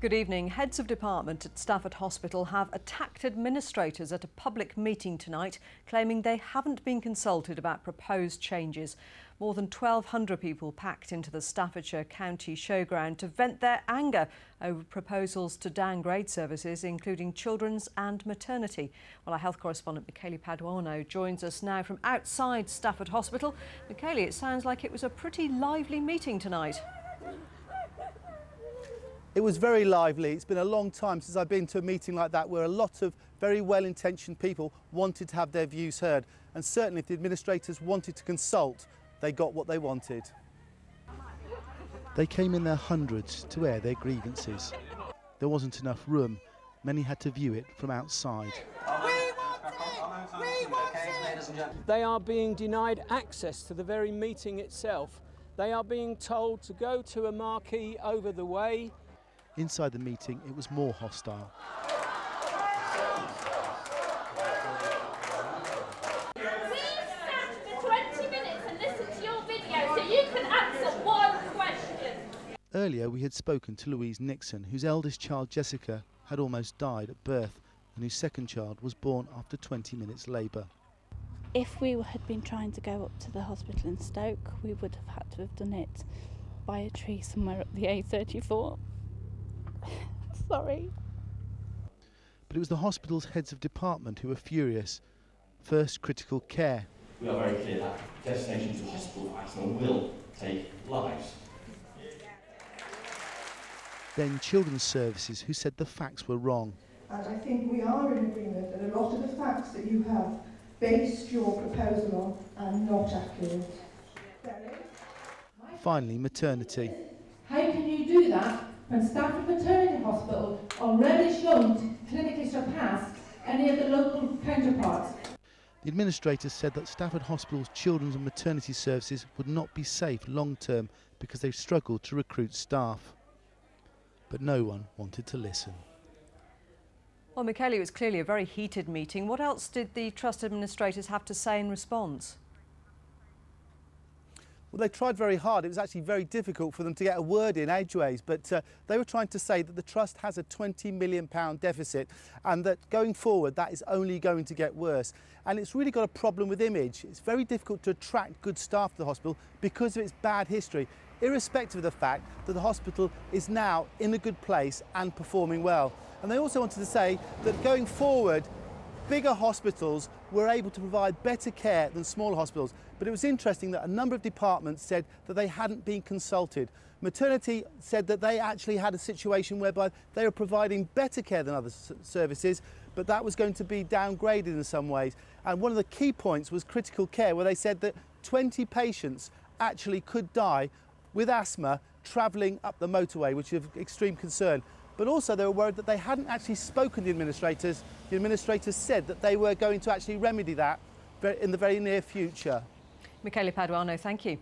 Good evening. Heads of department at Stafford Hospital have attacked administrators at a public meeting tonight, claiming they haven't been consulted about proposed changes. More than 1,200 people packed into the Staffordshire County Showground to vent their anger over proposals to downgrade services, including children's and maternity. Well, our health correspondent Michele Paduano joins us now from outside Stafford Hospital. Michele, it sounds like it was a pretty lively meeting tonight. It was very lively. It's been a long time since I've been to a meeting like that where a lot of very well-intentioned people wanted to have their views heard. And certainly if the administrators wanted to consult, they got what they wanted. They came in their hundreds to air their grievances. There wasn't enough room. Many had to view it from outside. They are being denied access to the very meeting itself. They are being told to go to a marquee over the way Inside the meeting, it was more hostile. Earlier, we had spoken to Louise Nixon, whose eldest child, Jessica, had almost died at birth and whose second child was born after 20 minutes labour. If we had been trying to go up to the hospital in Stoke, we would have had to have done it by a tree somewhere up the A34. Sorry. But it was the hospital's heads of department who were furious. First, critical care. We are very clear that destination to hospital accident will take lives. Then children's services who said the facts were wrong. And I think we are in agreement that a lot of the facts that you have based your proposal on are not accurate. Finally, maternity. How can you do that when Stafford Maternity Hospital already shown clinically surpass any of the local counterparts. The administrator said that Stafford Hospital's children's and maternity services would not be safe long term because they struggled to recruit staff. But no one wanted to listen. Well, Michele, it was clearly a very heated meeting. What else did the trust administrators have to say in response? Well, they tried very hard. It was actually very difficult for them to get a word in edgeways, but uh, they were trying to say that the Trust has a £20 million deficit and that going forward that is only going to get worse. And it's really got a problem with image. It's very difficult to attract good staff to the hospital because of its bad history, irrespective of the fact that the hospital is now in a good place and performing well. And they also wanted to say that going forward, bigger hospitals were able to provide better care than smaller hospitals. But it was interesting that a number of departments said that they hadn't been consulted. Maternity said that they actually had a situation whereby they were providing better care than other services, but that was going to be downgraded in some ways. And one of the key points was critical care, where they said that 20 patients actually could die with asthma travelling up the motorway, which is of extreme concern but also they were worried that they hadn't actually spoken to the administrators. The administrators said that they were going to actually remedy that in the very near future. Michele Paduano, thank you.